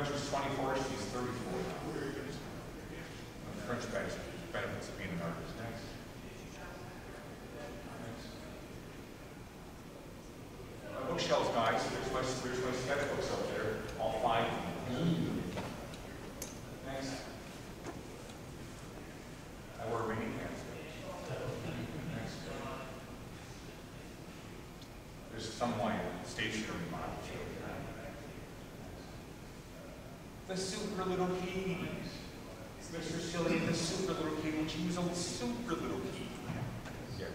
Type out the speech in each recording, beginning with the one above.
Richards, twenty-four, she's thirty-four now. French benefits, of being an artist. Next. Uh, Bookshelves, guys, there's my, there's my sketchbooks up there, all five of them. Next. I wear reading pants. Next. There's some like stationery models. The super little keys. Mr. Silly, the super little key, when she was a super little key. Yeah.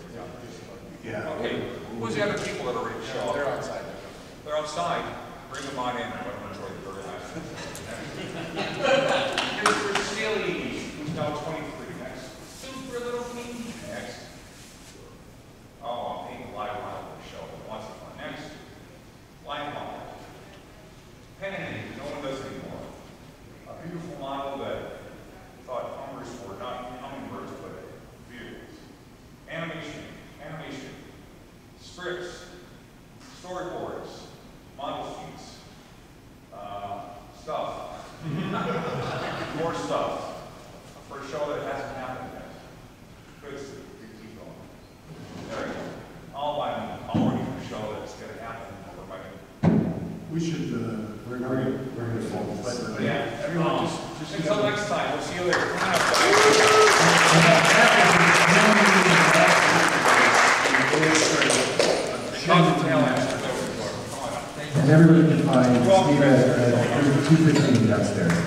Yeah. Okay, who's the other people that are ready to show up? They're outside. They're outside. Bring them on in. and let them enjoy the very last. Mr. Sealy, who's now twenty-three. Next. Super little storyboards, model sheets, uh, stuff. More stuff. For a show that hasn't happened yet. Good, to keep going. There you go. All by me, all ready for a show that's gonna happen over by We should, uh, we're, we're, we're gonna fall. But, Yeah, everyone um, just, just. Until next time, we'll see you later. Up. And everybody can find Steve at, uh, two fifteen downstairs.